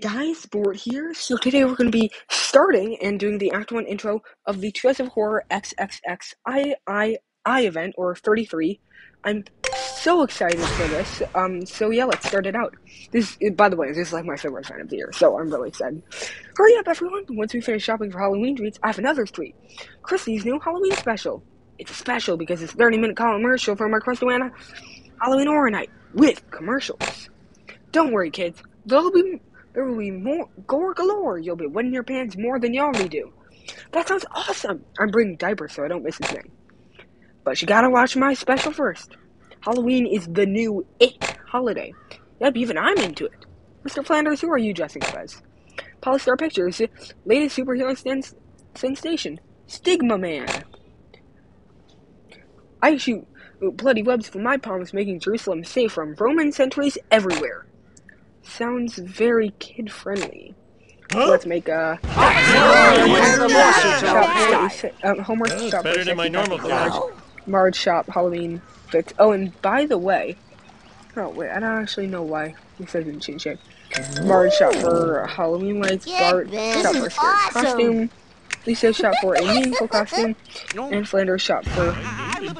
guys, Bort here. So today we're going to be starting and doing the Act 1 intro of the Treehouse of Horror XXX I event, or 33. I'm so excited for this. Um, so yeah, let's start it out. This, by the way, this is like my favorite event of the year, so I'm really excited. Hurry up, everyone! Once we finish shopping for Halloween treats, I have another treat. Krusty's new Halloween special. It's a special because it's 30 minute commercial from our Crestwana Halloween Horror Night with commercials. Don't worry, kids. There'll be there will be more gore galore. You'll be wetting your pants more than you already do. That sounds awesome. I'm bringing diapers so I don't miss a thing. But you gotta watch my special first. Halloween is the new it holiday. Yep, even I'm into it. Mr. Flanders, who are you dressing up as? Polystar Pictures' latest superhero sens- sensation, Stigma Man. I shoot bloody webs from my palms, making Jerusalem safe from Roman sentries everywhere. Sounds very kid friendly. Huh? let's make a um, homework shop. better than my normal Marge, Marge shop Halloween fix. Oh, and by the way, oh wait, I don't actually know why he says in chin check. Marge shop for Halloween lights. Bart shop for awesome. costume. Lisa shop for a meaningful costume, and Flanders shop for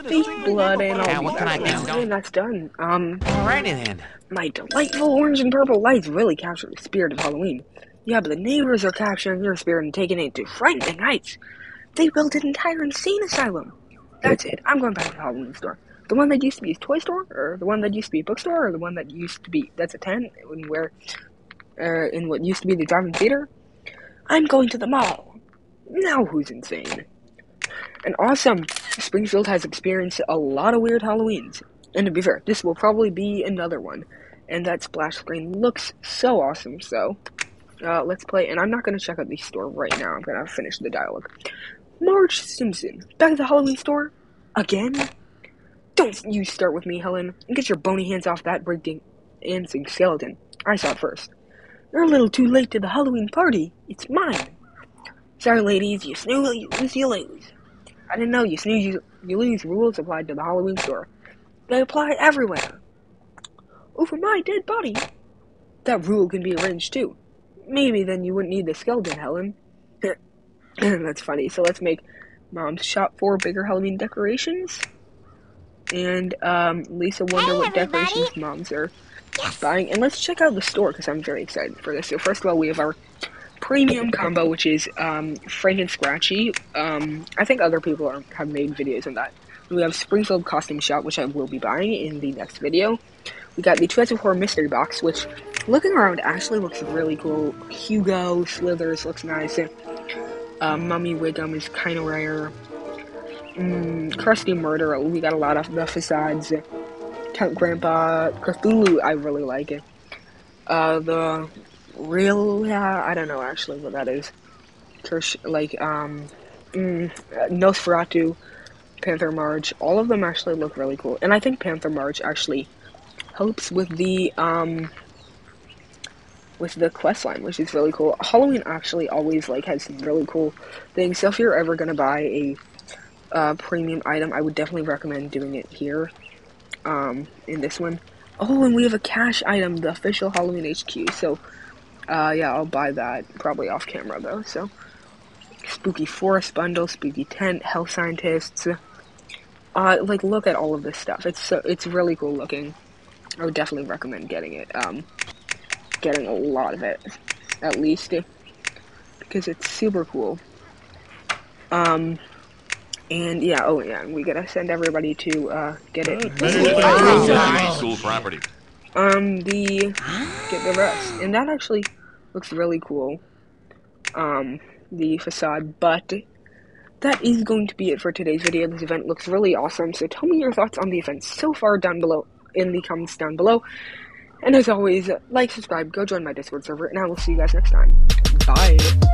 fake blood and all yeah, what can I do? And that's done. Um, alrighty then. My delightful orange and purple lights really capture the spirit of Halloween. Yeah, but the neighbors are capturing your spirit and taking it to frightening heights. They built an entire insane asylum. That's it. I'm going back to the Halloween store. The one that used to be a toy store, or the one that used to be a bookstore, or the one that used to be that's a tent, where, uh, in what used to be the drive-in theater. I'm going to the mall. Now who's insane? And awesome! Springfield has experienced a lot of weird Halloweens. And to be fair, this will probably be another one. And that splash screen looks so awesome, so uh, let's play. And I'm not going to check out the store right now. I'm going to finish the dialogue. Marge Simpson, back at the Halloween store? Again? Don't you start with me, Helen, get your bony hands off that breakdancing skeleton. I saw it first. You're a little too late to the Halloween party. It's mine. Sorry, ladies, you snooze, you lose, you lose. I didn't know you snooze, you, you lose rules applied to the Halloween store. They apply everywhere. Over my dead body. That rule can be arranged too. Maybe then you wouldn't need the skeleton, Helen. That's funny. So let's make Mom's shop for bigger Halloween decorations. And um, Lisa wonder hey, what everybody. decorations moms are yes. buying. And let's check out the store because I'm very excited for this. So first of all, we have our premium combo, which is um, Frank and Scratchy. Um, I think other people are, have made videos on that. We have Springfield Costume Shop, which I will be buying in the next video. We got the Treehouse of Horror Mystery Box, which, looking around, actually looks really cool. Hugo, Slithers looks nice. Uh, Mummy Wiggum is kind of rare. Mm, Krusty Murder, we got a lot of the facades. Count Grandpa, Cthulhu, I really like it. Uh, the real yeah i don't know actually what that is. Like um mm, nosferatu panther march all of them actually look really cool. And i think panther march actually helps with the um with the quest line which is really cool. Halloween actually always like has some really cool things. So if you're ever gonna buy a uh, premium item i would definitely recommend doing it here um in this one. Oh and we have a cash item the official halloween hq so uh, yeah, I'll buy that probably off camera though. So, spooky forest bundle, spooky tent, health scientists. Uh, like look at all of this stuff. It's so it's really cool looking. I would definitely recommend getting it. Um, getting a lot of it, at least, because it's super cool. Um, and yeah, oh yeah, we gotta send everybody to uh, get it. School property. Um, the get the rest, and that actually looks really cool. Um, the facade, but that is going to be it for today's video. This event looks really awesome, so tell me your thoughts on the event so far down below in the comments down below. And as always, like, subscribe, go join my Discord server, and I will see you guys next time. Bye.